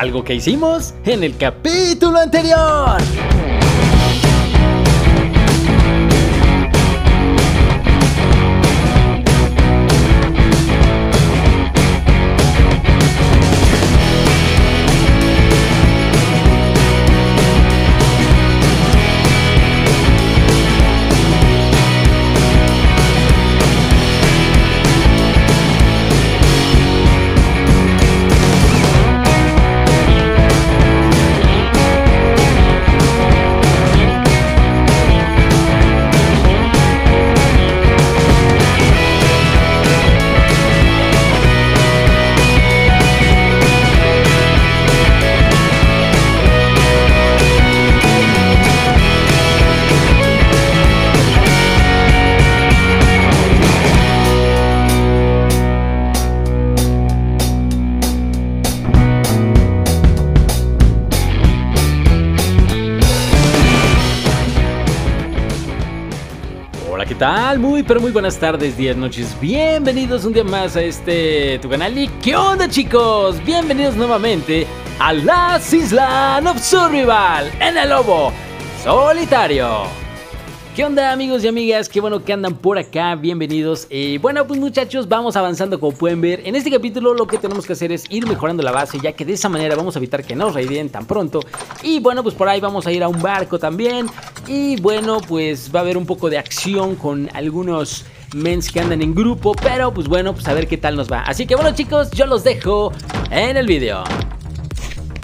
algo que hicimos en el capítulo anterior. Muy, pero muy buenas tardes, días, noches. Bienvenidos un día más a este tu canal. ¿Y qué onda, chicos? Bienvenidos nuevamente a Las Islas of Survival en el Lobo Solitario. ¿Qué onda amigos y amigas? Qué bueno que andan por acá, bienvenidos. Eh, bueno, pues muchachos, vamos avanzando como pueden ver. En este capítulo lo que tenemos que hacer es ir mejorando la base, ya que de esa manera vamos a evitar que nos raiden tan pronto. Y bueno, pues por ahí vamos a ir a un barco también. Y bueno, pues va a haber un poco de acción con algunos mens que andan en grupo. Pero pues bueno, pues a ver qué tal nos va. Así que bueno chicos, yo los dejo en el video.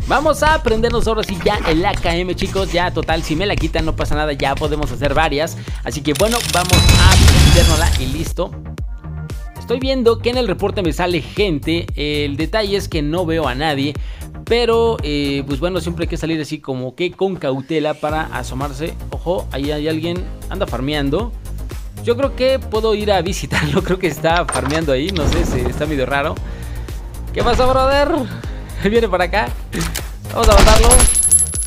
Vamos a aprendernos ahora sí ya el AKM chicos. Ya total, si me la quitan no pasa nada. Ya podemos hacer varias. Así que bueno, vamos a aprendérnosla y listo. Estoy viendo que en el reporte me sale gente. El detalle es que no veo a nadie. Pero eh, pues bueno, siempre hay que salir así como que con cautela Para asomarse. Ojo, ahí hay alguien, anda farmeando. Yo creo que puedo ir a visitarlo. Creo que está farmeando ahí, no sé, está medio raro. ¿Qué pasa brother? Viene para acá. Vamos a matarlo.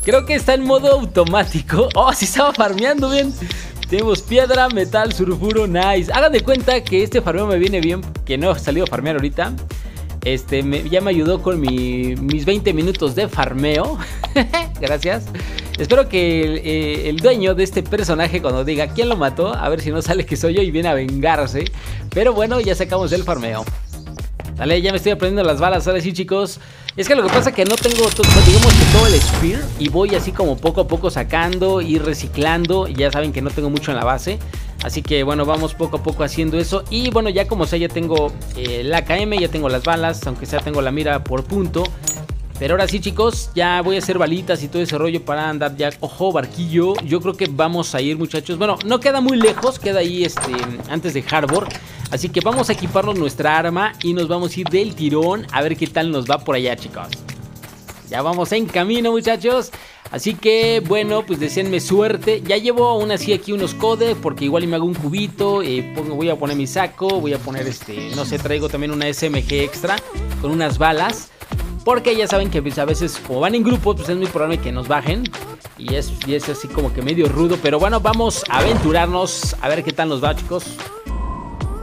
Creo que está en modo automático. Oh, sí estaba farmeando bien. Tenemos piedra, metal, sulfuro, nice. Hagan de cuenta que este farmeo me viene bien. Que no he salido a farmear ahorita. Este, ya me ayudó con mis 20 minutos de farmeo. Gracias. Espero que eh, el, dueño de este personaje cuando diga quién lo mató, a ver si no sale que soy yo y viene a vengarse. Pero bueno, ya sacamos el farmeo. Dale, ya me estoy aprendiendo las balas, ahora sí chicos. Es que lo que pasa es que no tengo, digamos que todo el spear Y voy así como poco a poco sacando y reciclando ya saben que no tengo mucho en la base. Así que bueno, vamos poco a poco haciendo eso. Y bueno, ya como sea, ya tengo eh, la KM, ya tengo las balas Aunque sea tengo la mira por punto pero ahora sí chicos, ya voy a hacer balitas y todo ese rollo para andar ya. Ojo, barquillo, yo creo que vamos a ir muchachos. Bueno, no queda muy lejos, queda ahí este, antes de Harbor. Así que vamos a equiparnos nuestra arma y nos vamos a ir del tirón a ver qué tal nos va por allá chicos. Ya vamos en camino muchachos. Así que bueno, pues deseenme suerte. Ya llevo aún así aquí unos codes porque igual me hago un cubito. Eh, voy a poner mi saco, voy a poner este, no sé, traigo también una SMG extra con unas balas. Porque ya saben que pues, a veces como van en grupo, pues es muy probable que nos bajen. Y es, y es así como que medio rudo. Pero bueno, vamos a aventurarnos a ver qué tal nos va, chicos.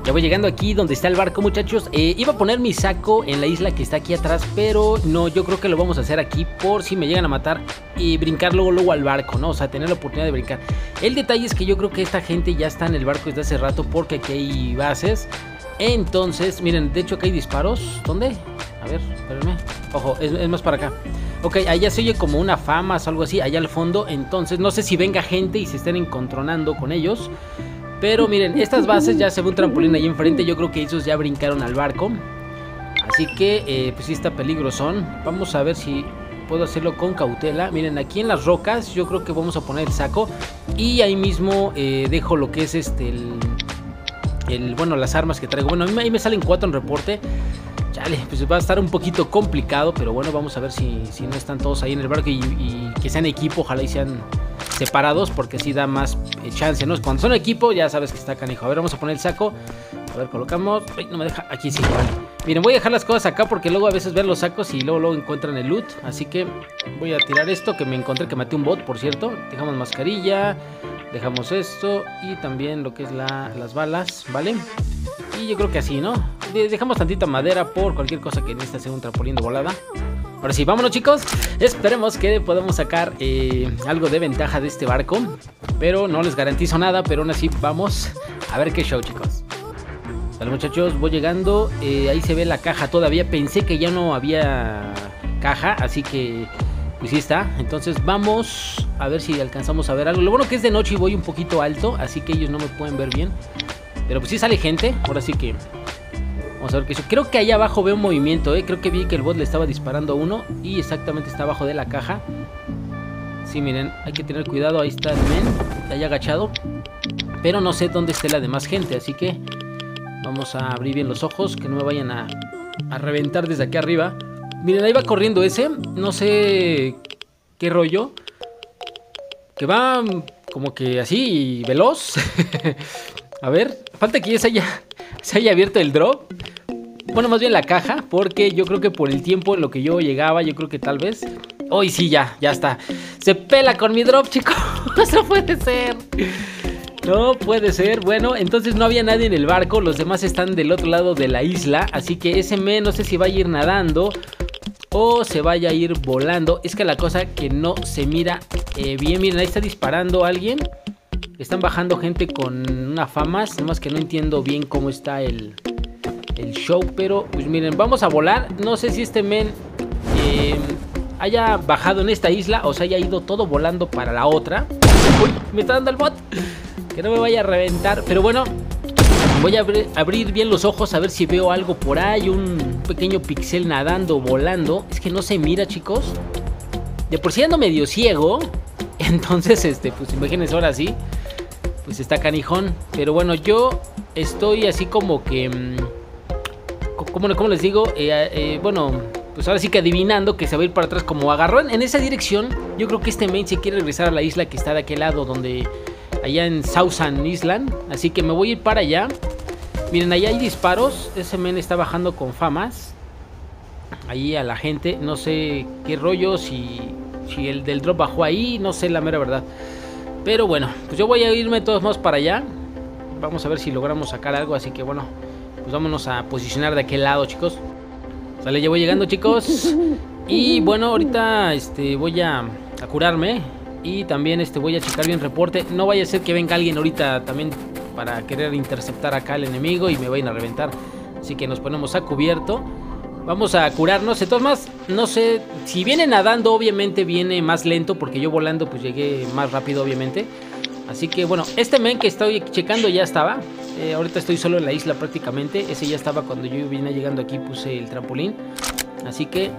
Ya voy llegando aquí donde está el barco, muchachos. Eh, iba a poner mi saco en la isla que está aquí atrás, pero no, yo creo que lo vamos a hacer aquí por si me llegan a matar y brincar luego, luego al barco, ¿no? O sea, tener la oportunidad de brincar. El detalle es que yo creo que esta gente ya está en el barco desde hace rato porque aquí hay bases. Entonces, miren, de hecho acá hay disparos. ¿Dónde? A ver, espérenme. Ojo, es, más para acá. Ok, allá se oye como una fama o algo así, allá al fondo. Entonces, no sé si venga gente y se estén encontronando con ellos. Pero miren, estas bases ya se ve un trampolín ahí enfrente. Yo creo que esos ya brincaron al barco. Así que, eh, pues sí está peligrosón. Vamos a ver si puedo hacerlo con cautela. Miren, aquí en las rocas yo creo que vamos a poner el saco. Y ahí mismo eh, dejo lo que es este, el, el, bueno, las armas que traigo. Bueno, a mí, ahí me salen cuatro en reporte. Chale, pues va a estar un poquito complicado, pero bueno, vamos a ver si, si no están todos ahí en el barco y, que sean equipo, ojalá y sean separados porque así da más eh, chance, ¿no? Cuando son equipo ya sabes que está canijo. A ver, vamos a poner el saco. A ver, colocamos. Ay, no me deja. Aquí sí, vale. Miren, voy a dejar las cosas acá porque luego a veces ven los sacos y luego, luego encuentran el loot. Así que voy a tirar esto que me encontré que maté un bot, por cierto. Dejamos mascarilla. Dejamos esto y también lo que es la, las balas, ¿vale? Y yo creo que así, ¿no? Dejamos tantita madera por cualquier cosa que necesite hacer un trampolín de volada. Ahora sí, vámonos chicos. Esperemos que podamos sacar eh, algo de ventaja de este barco. Pero no les garantizo nada, pero aún así vamos a ver qué show chicos. Vale muchachos, voy llegando. Eh, ahí se ve la caja todavía. Pensé que ya no había caja, así que pues sí está. Entonces vamos a ver si alcanzamos a ver algo. Lo bueno que es de noche y voy un poquito alto, así que ellos no me pueden ver bien. Pero pues sí sale gente. Ahora sí que A ver qué eso. Creo que ahí abajo veo un movimiento, ¿eh? Creo que vi que el bot le estaba disparando a uno y exactamente está abajo de la caja. Sí, miren, hay que tener cuidado. Ahí está el men, ahí agachado. Pero no sé dónde esté la demás gente, así que vamos a abrir bien los ojos, que no me vayan a, reventar desde aquí arriba. Miren, ahí va corriendo ese, no sé qué rollo. Que va como que así, veloz. a ver, falta que ya se haya, abierto el drop. Bueno, más bien la caja, porque yo creo que por el tiempo en lo que yo llegaba, yo creo que tal vez... Hoy sí, ya, ya está. Se pela con mi drop, chicos. No puede ser. No puede ser. Bueno, entonces no había nadie en el barco. Los demás están del otro lado de la isla. Así que ese me no sé si va a ir nadando o se vaya a ir volando. Es que la cosa que no se mira eh, bien. Miren, ahí está disparando alguien. Están bajando gente con una famas. Nomás que no entiendo bien cómo está el, el show. Pero pues miren, vamos a volar. No sé si este men eh, haya bajado en esta isla o se haya ido todo volando para la otra. Uy, me está dando el bot. Que no me vaya a reventar. Pero bueno, voy a abrir bien los ojos a ver si veo algo por ahí. Un pequeño pixel nadando, volando. Es que no se mira, chicos. De por sí ando medio ciego. Entonces, este, pues imagínense ahora sí. Pues está canijón. Pero bueno, yo estoy así como que... Mm, como, les digo, eh, eh, bueno, pues ahora sí que adivinando que se va a ir para atrás como agarró en, esa dirección. Yo creo que este main se quiere regresar a la isla que está de aquel lado, donde allá en Southern Island. Así que me voy a ir para allá. Miren, allá hay disparos. Ese men está bajando con famas. Ahí a la gente. No sé qué rollo. Si, si el del drop bajó ahí. No sé la mera verdad. Pero bueno, pues yo voy a irme todos modos para allá. Vamos a ver si logramos sacar algo. Así que bueno, pues vámonos a posicionar de aquel lado, chicos. Sale, ya voy llegando, chicos. Y bueno, ahorita este, voy a, a curarme. Y también este, voy a checar bien reporte. No vaya a ser que venga alguien ahorita también para querer interceptar acá al enemigo y me vayan a reventar. Así que nos ponemos a cubierto. Vamos a curarnos. Todas más, no sé. Si viene nadando, obviamente viene más lento. Porque yo volando, pues llegué más rápido, obviamente. Así que bueno, este men que estoy checando ya estaba. Eh, ahorita estoy solo en la isla prácticamente. Ese ya estaba cuando yo vine llegando aquí, puse el trampolín. Así que,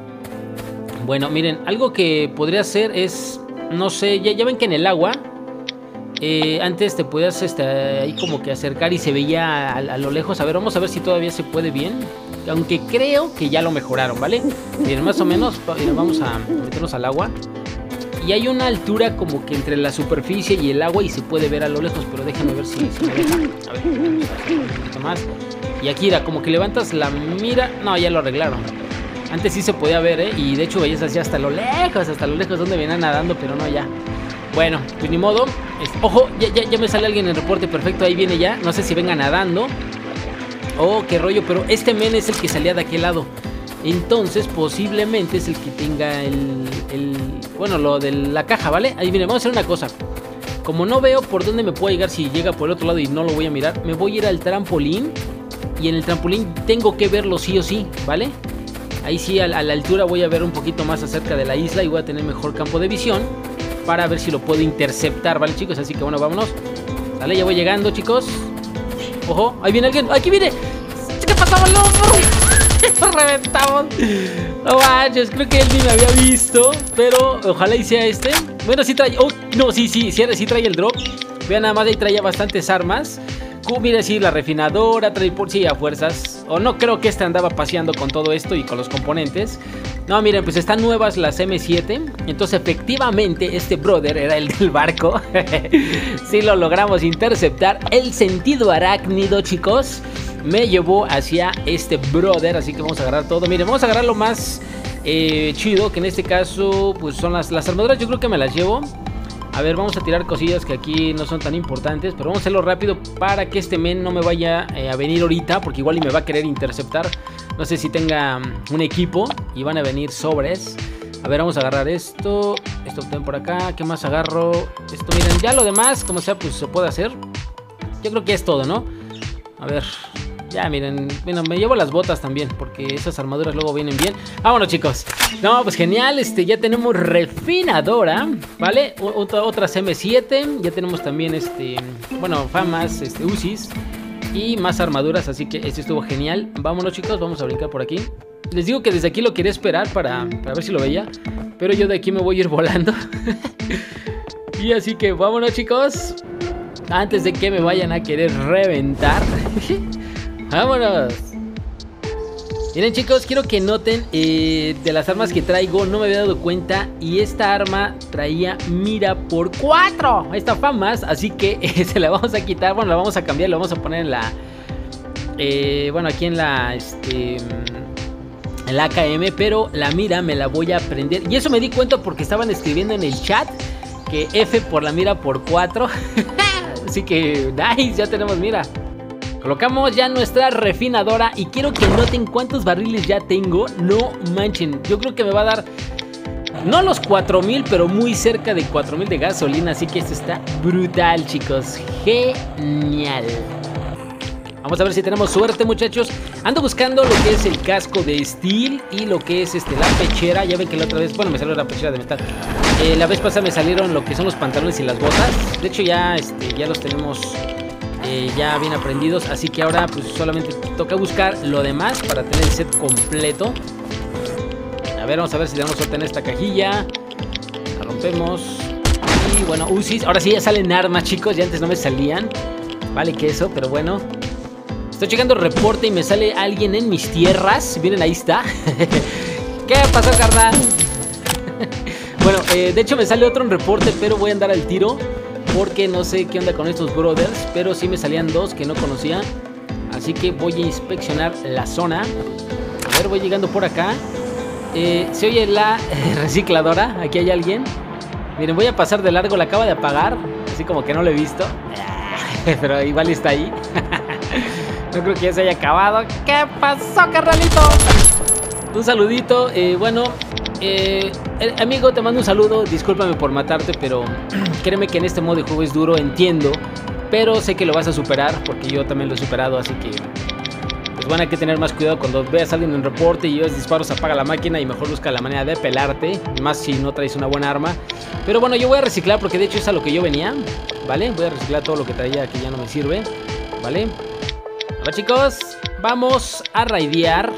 bueno, miren, algo que podría hacer es, no sé, ya, ven que en el agua, eh, antes te podías este, ahí como que acercar y se veía a, lo lejos. A ver, vamos a ver si todavía se puede bien. Aunque creo que ya lo mejoraron, ¿vale? Miren, más o menos, vamos a meternos al agua. Y hay una altura como que entre la superficie y el agua y se puede ver a lo lejos, pero déjame ver si, si me deja. A ver, un poquito más. Y aquí era como que levantas la mira. No, ya lo arreglaron. Antes sí se podía ver, ¿eh? Y de hecho veías así hasta lo lejos, hasta lo lejos donde venían nadando, pero no ya. Bueno, pues ni modo. Ojo, ya, ya, ya me sale alguien en el reporte perfecto. Ahí viene ya. No sé si venga nadando. Oh, qué rollo. Pero este men es el que salía de aquel lado. Entonces posiblemente es el que tenga el, bueno, lo de la caja, ¿vale? Ahí viene, vamos a hacer una cosa. Como no veo por dónde me puede llegar si llega por el otro lado y no lo voy a mirar, me voy a ir al trampolín. Y en el trampolín tengo que verlo sí o sí, ¿vale? Ahí sí, a, la altura voy a ver un poquito más acerca de la isla y voy a tener mejor campo de visión para ver si lo puedo interceptar, ¿vale, chicos? Así que bueno, vámonos. Dale, ya voy llegando, chicos. Ojo, ahí viene alguien. ¡Aquí viene! ¿Qué pasaba? Nos reventamos. No manches, creo que él ni me había visto. Pero ojalá y sea este. Bueno, sí trae. Oh, no, sí, sí, sí, sí trae el drop. Vean, nada más ahí traía bastantes armas. Mira, sí, la refinadora, trae por sí a fuerzas. O no creo que este andaba paseando con todo esto y con los componentes. No, miren, pues están nuevas las M7. Entonces, efectivamente, este brother era el del barco. sí lo logramos interceptar. El sentido arácnido, chicos me llevó hacia este brother. Así que vamos a agarrar todo. Miren, vamos a agarrar lo más eh, chido. Que en este caso, pues son las, las armaduras. Yo creo que me las llevo. A ver, vamos a tirar cosillas que aquí no son tan importantes. Pero vamos a hacerlo rápido para que este men no me vaya eh, a venir ahorita. Porque igual y me va a querer interceptar. No sé si tenga mm, un equipo y van a venir sobres. A ver, vamos a agarrar esto. Esto también por acá. ¿Qué más agarro? Esto, miren, ya lo demás, como sea, pues se puede hacer. Yo creo que es todo, ¿no? A ver, ya, miren, bueno, me llevo las botas también, porque esas armaduras luego vienen bien. Vámonos, chicos. No, pues genial, este, ya tenemos refinadora, ¿vale? otras M7, ya tenemos también, este, bueno, famas, este, UCIs y más armaduras, así que esto estuvo genial. Vámonos, chicos, vamos a brincar por aquí. Les digo que desde aquí lo quería esperar para, para ver si lo veía, pero yo de aquí me voy a ir volando. y así que vámonos, chicos. Antes de que me vayan a querer reventar. ¡Vámonos! Miren chicos, quiero que noten eh, de las armas que traigo, no me había dado cuenta y esta arma traía mira por 4. Esta famas, así que se la vamos a quitar, bueno, la vamos a cambiar, la vamos a poner en la... Eh, bueno, aquí en la... Este, en la AKM, pero la mira me la voy a aprender. Y eso me di cuenta porque estaban escribiendo en el chat que F por la mira por 4. así que, nice, ya tenemos mira. Colocamos ya nuestra refinadora y quiero que noten cuántos barriles ya tengo. No manchen, yo creo que me va a dar no los 4000, pero muy cerca de 4000 de gasolina. Así que esto está brutal, chicos. Genial. Vamos a ver si tenemos suerte, muchachos. Ando buscando lo que es el casco de steel y lo que es este la pechera. Ya ven que la otra vez, bueno, me salió la pechera de metal. Eh, la vez pasada me salieron lo que son los pantalones y las botas. De hecho, ya, este, ya los tenemos ya bien aprendidos. Así que ahora pues solamente toca buscar lo demás para tener el set completo. A ver, vamos a ver si tenemos suerte en esta cajilla. La rompemos. Y bueno, UCIs. Ahora sí ya salen armas, chicos. Ya antes no me salían. Vale que eso, pero bueno. Estoy checando el reporte y me sale alguien en mis tierras. Miren, ahí está. ¿Qué pasó, carnal? bueno, eh, de hecho me sale otro en reporte, pero voy a andar al tiro porque no sé qué onda con estos brothers, pero sí me salían dos que no conocía. Así que voy a inspeccionar la zona. A ver, voy llegando por acá. Eh, se oye la recicladora. Aquí hay alguien. Miren, voy a pasar de largo. La acaba de apagar. Así como que no lo he visto. Pero igual está ahí. no creo que ya se haya acabado. ¿Qué pasó, carnalito? Un saludito. Eh, bueno, eh, eh, amigo, te mando un saludo. Discúlpame por matarte, pero créeme que en este modo de juego es duro, entiendo. Pero sé que lo vas a superar, porque yo también lo he superado, así que pues van a que tener más cuidado cuando veas a alguien en reporte y ves disparos, apaga la máquina y mejor busca la manera de pelarte, más si no traes una buena arma. Pero bueno, yo voy a reciclar porque de hecho es a lo que yo venía, ¿vale? Voy a reciclar todo lo que traía que ya no me sirve, ¿vale? Ahora chicos, vamos a raidear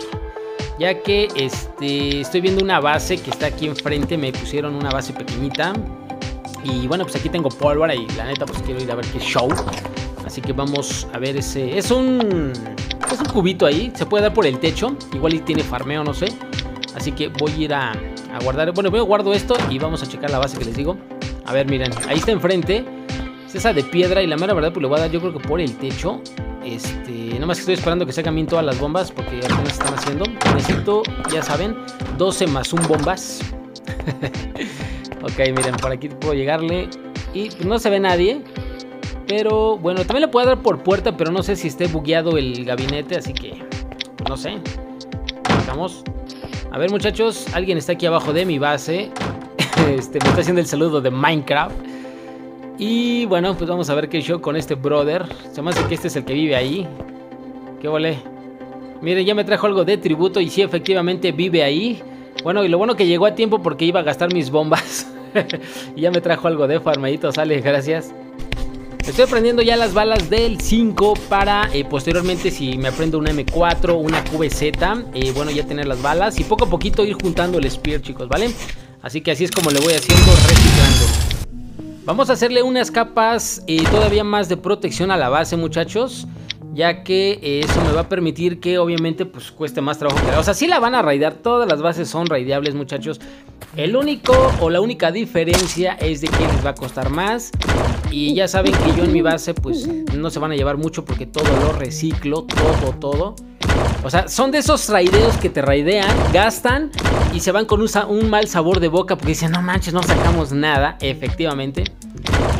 ya que este, estoy viendo una base que está aquí enfrente, me pusieron una base pequeñita. Y bueno, pues aquí tengo pólvora y la neta pues quiero ir a ver qué show. Así que vamos a ver ese... Es un... Es un cubito ahí, se puede dar por el techo. Igual y tiene farmeo, no sé. Así que voy a ir a, a guardar... Bueno, voy a guardo esto y vamos a checar la base que les digo. A ver, miren, ahí está enfrente. Es esa de piedra y la mera verdad pues le voy a dar yo creo que por el techo. Este, nada más que estoy esperando que se hagan bien todas las bombas porque apenas están haciendo. Necesito, ya saben, 12 más un bombas. ok, miren, por aquí puedo llegarle y no se ve nadie. Pero bueno, también le puedo dar por puerta, pero no sé si esté bugueado el gabinete, así que no sé. Vamos. A ver, muchachos, alguien está aquí abajo de mi base. Este, me está haciendo el saludo de Minecraft. Y bueno, pues vamos a ver qué show con este brother. Se me hace que este es el que vive ahí. ¿Qué volé? Miren, ya me trajo algo de tributo y sí, efectivamente vive ahí. Bueno, y lo bueno que llegó a tiempo porque iba a gastar mis bombas. y ya me trajo algo de farmadito, sale, gracias. Estoy aprendiendo ya las balas del 5 para eh, posteriormente si me aprendo una M4, una QBZ, eh, bueno ya tener las balas y poco a poquito ir juntando el spear chicos, ¿vale? Así que así es como le voy haciendo, reciclando. Vamos a hacerle unas capas y todavía más de protección a la base muchachos ya que eh, eso me va a permitir que obviamente pues cueste más trabajo. O sea, sí la van a raidear, todas las bases son raideables muchachos. El único o la única diferencia es de que les va a costar más. Y ya saben que yo en mi base pues no se van a llevar mucho porque todo lo reciclo, todo, todo. O sea, son de esos raideos que te raidean, gastan y se van con un, un mal sabor de boca porque dicen, no manches, no sacamos nada, efectivamente.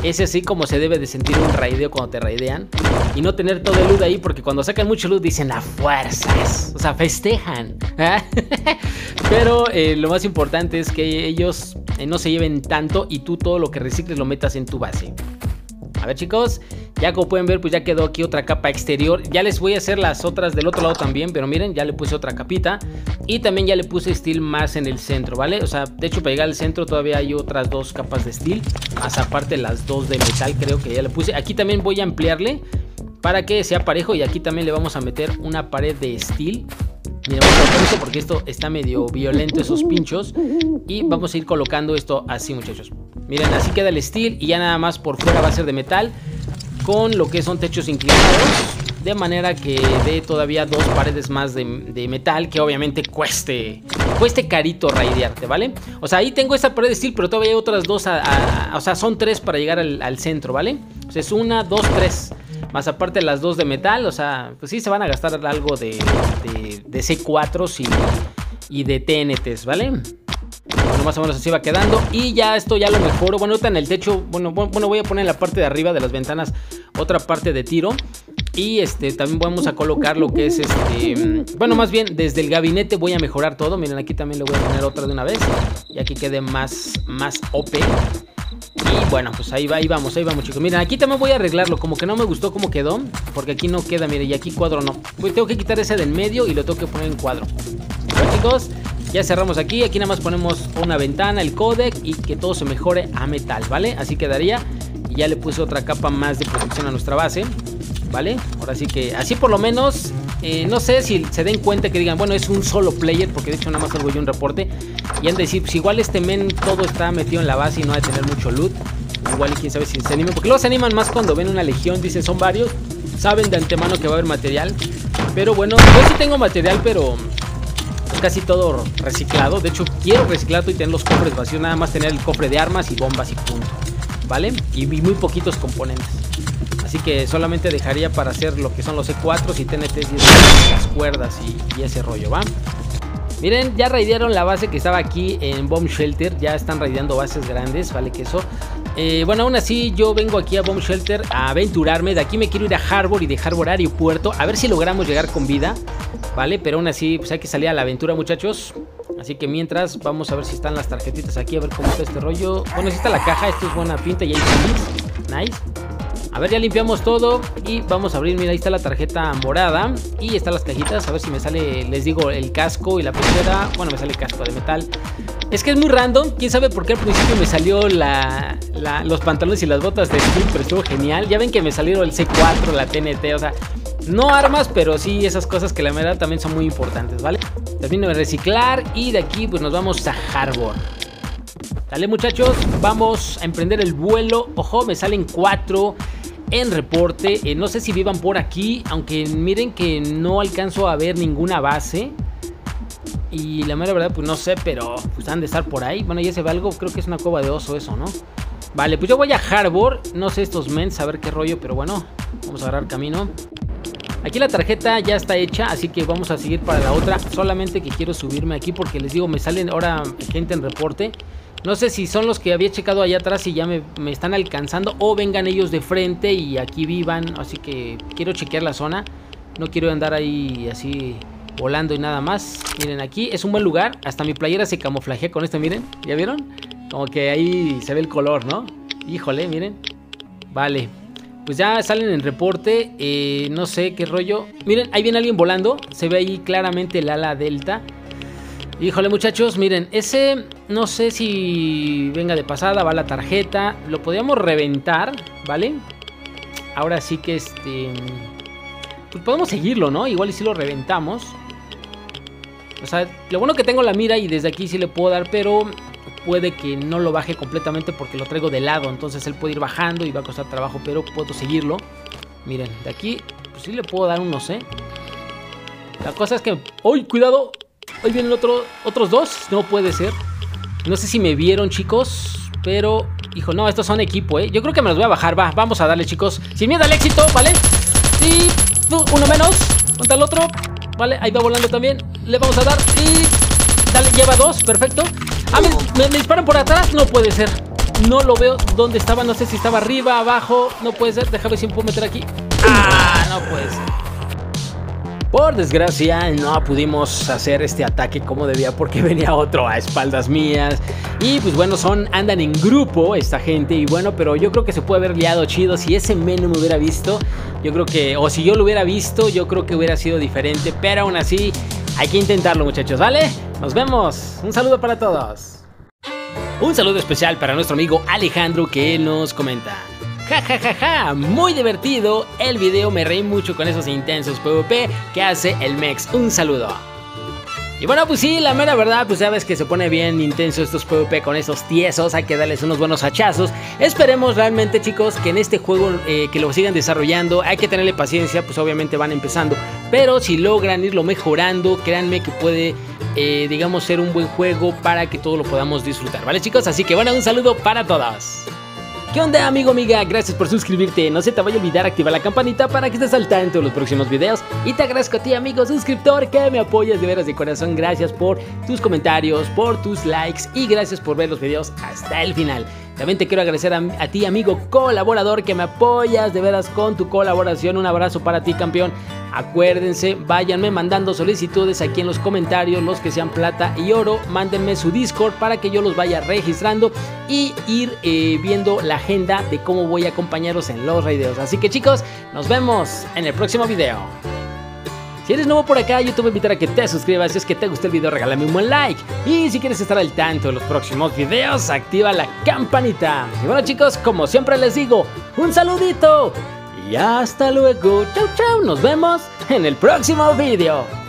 Ese así como se debe de sentir un raideo cuando te raidean. Y no tener todo el loot ahí porque cuando sacan mucho loot dicen a fuerzas. O sea, festejan. Pero eh, lo más importante es que ellos eh, no se lleven tanto y tú todo lo que recicles lo metas en tu base. A ver chicos, ya como pueden ver pues ya quedó aquí otra capa exterior Ya les voy a hacer las otras del otro lado también Pero miren, ya le puse otra capita Y también ya le puse steel más en el centro, ¿vale? O sea, de hecho para llegar al centro todavía hay otras dos capas de steel Más aparte las dos de metal creo que ya le puse Aquí también voy a ampliarle Para que sea parejo y aquí también le vamos a meter una pared de steel Miren, vamos a porque esto está medio violento esos pinchos Y vamos a ir colocando esto así muchachos Miren, así queda el steel y ya nada más por fuera va a ser de metal con lo que son techos inclinados. De manera que dé todavía dos paredes más de, metal que obviamente cueste, cueste carito raidearte, ¿vale? O sea, ahí tengo esta pared de steel, pero todavía hay otras dos, o sea, son tres para llegar al, centro, ¿vale? O es una, dos, tres. Más aparte las dos de metal, o sea, pues sí se van a gastar algo de, de, C4s y, de TNTs, ¿vale? Bueno, más o menos así va quedando. Y ya esto ya lo mejoro. Bueno, ahorita en el techo, bueno, bueno, voy a poner en la parte de arriba de las ventanas otra parte de tiro. Y este también vamos a colocar lo que es este. Bueno, más bien desde el gabinete voy a mejorar todo. Miren, aquí también le voy a poner otra de una vez. Y aquí quede más, más OP. Y bueno, pues ahí va, ahí vamos, ahí vamos chicos Miren, aquí también voy a arreglarlo, como que no me gustó cómo quedó Porque aquí no queda, miren, y aquí cuadro no Tengo que quitar ese del medio y lo tengo que poner en cuadro Bueno chicos, ya cerramos aquí, aquí nada más ponemos una ventana, el codec y que todo se mejore a metal, ¿vale? Así quedaría. Y ya le puse otra capa más de protección a nuestra base, ¿vale? Ahora sí que así por lo menos, eh, no sé si se den cuenta que digan, bueno, es un solo player, porque de hecho nada más salgo yo un reporte. Y han de decir, pues igual este men todo está metido en la base y no ha de tener mucho loot. Igual y quién sabe si se animan, porque luego se animan más cuando ven una legión, dicen son varios, saben de antemano que va a haber material. Pero bueno, yo sí tengo material, pero casi todo reciclado. De hecho, quiero reciclar y tener los cofres vacíos. Nada más tener el cofre de armas y bombas y punto. ¿Vale? Y, muy poquitos componentes. Así que solamente dejaría para hacer lo que son los E4 y TNTs y las cuerdas y, ese rollo, ¿va? Miren, ya raidearon la base que estaba aquí en Bomb Shelter. Ya están raideando bases grandes, vale que eso. Eh, bueno, aún así yo vengo aquí a Bomb Shelter a aventurarme. De aquí me quiero ir a Harbor y de Harbor a Aeropuerto. A ver si logramos llegar con vida. ¿vale? Pero aún así, pues hay que salir a la aventura, muchachos. Así que mientras, vamos a ver si están las tarjetitas aquí, a ver cómo está este rollo. Bueno, si está la caja, esto es buena pinta y hay Nice. A ver, ya limpiamos todo y vamos a abrir, mira, ahí está la tarjeta morada y están las cajitas, a ver si me sale, les digo, el casco y la pulsera, bueno, me sale casco de metal. Es que es muy random, quién sabe por qué al principio me salió los pantalones y las botas de Steel, pero estuvo genial. Ya ven que me salieron el C4, la TNT, o sea, no armas, pero sí esas cosas que la verdad también son muy importantes, ¿vale? Termino de reciclar y de aquí pues nos vamos a Harbor. Dale muchachos, vamos a emprender el vuelo. Ojo, me salen cuatro en reporte. Eh, no sé si vivan por aquí, aunque miren que no alcanzo a ver ninguna base. Y la mera verdad, pues no sé, pero pues han de estar por ahí. Bueno, ya se ve algo, creo que es una cova de oso eso, ¿no? Vale, pues yo voy a Harbor. No sé estos mens, a ver qué rollo, pero bueno, vamos a agarrar camino. Aquí la tarjeta ya está hecha, así que vamos a seguir para la otra. Solamente que quiero subirme aquí porque les digo, me salen ahora gente en reporte. No sé si son los que había checado allá atrás y ya me, están alcanzando o vengan ellos de frente y aquí vivan. Así que quiero chequear la zona. No quiero andar ahí así volando y nada más. Miren, aquí es un buen lugar. Hasta mi playera se camuflajea con esto, miren. ¿Ya vieron? Como que ahí se ve el color, ¿no? Híjole, miren. Vale, pues ya salen en reporte. Eh, no sé qué rollo. Miren, ahí viene alguien volando. Se ve ahí claramente el ala delta. Híjole muchachos, miren, ese no sé si venga de pasada, va la tarjeta. Lo podríamos reventar, ¿vale? Ahora sí que este... Pues podemos seguirlo, ¿no? Igual y si lo reventamos. O sea, lo bueno que tengo la mira y desde aquí sí le puedo dar, pero puede que no lo baje completamente porque lo traigo de lado. Entonces él puede ir bajando y va a costar trabajo, pero puedo seguirlo. Miren, de aquí, pues sí le puedo dar unos, ¿eh? La cosa es que... ¡Uy, cuidado! Hoy vienen otro, otros dos. No puede ser. No sé si me vieron, chicos. Pero, hijo, no, estos son equipo, ¿eh? Yo creo que me los voy a bajar. Va, vamos a darle, chicos. Sin miedo al éxito, ¿vale? Y uno menos. Contra el otro. Vale, ahí va volando también. Le vamos a dar. Y... Dale, lleva dos, perfecto. Ah, ¿me, disparan por atrás? No puede ser. no lo veo dónde estaba, no sé si estaba arriba, abajo, no puede ser, déjame si me puedo meter aquí. Ah, no puede ser. Por desgracia no pudimos hacer este ataque como debía porque venía otro a espaldas mías. Y pues bueno, son andan en grupo esta gente y bueno, pero yo creo que se puede haber liado chido si ese menú me hubiera visto. Yo creo que o si yo lo hubiera visto, yo creo que hubiera sido diferente, pero aún así hay que intentarlo, muchachos, ¿vale? Nos vemos. Un saludo para todos. Un saludo especial para nuestro amigo Alejandro que nos comenta. Ja, ja, ja, ja, muy divertido el video, me reí mucho con esos intensos PvP que hace el Mex. Un saludo. Y bueno, pues sí, la mera verdad, pues sabes que se pone bien intenso estos PvP con esos tiesos, hay que darles unos buenos hachazos. Esperemos realmente, chicos, que en este juego eh, que lo sigan desarrollando, hay que tenerle paciencia, pues obviamente van empezando. Pero si logran irlo mejorando, créanme que puede, eh, digamos, ser un buen juego para que todos lo podamos disfrutar, ¿vale, chicos? Así que bueno, un saludo para todos. ¿Qué onda amigo, amiga? Gracias por suscribirte. No se te vaya a olvidar activar la campanita para que estés al tanto de los próximos videos. Y te agradezco a ti, amigo suscriptor, que me apoyas de veras de corazón. Gracias por tus comentarios, por tus likes y gracias por ver los videos hasta el final. También te quiero agradecer a, ti, amigo colaborador, que me apoyas de veras con tu colaboración. Un abrazo para ti, campeón. Acuérdense, váyanme mandando solicitudes aquí en los comentarios, los que sean plata y oro. Mándenme su Discord para que yo los vaya registrando y ir eh, viendo la agenda de cómo voy a acompañarlos en los videos. Así que chicos, nos vemos en el próximo video. Si eres nuevo por acá, yo te voy a invitar a que te suscribas. Si es que te gustó el video, regálame un buen like. Y si quieres estar al tanto de los próximos videos, activa la campanita. Y bueno chicos, como siempre les digo, un saludito. Y hasta luego. Chau, chau. Nos vemos en el próximo video.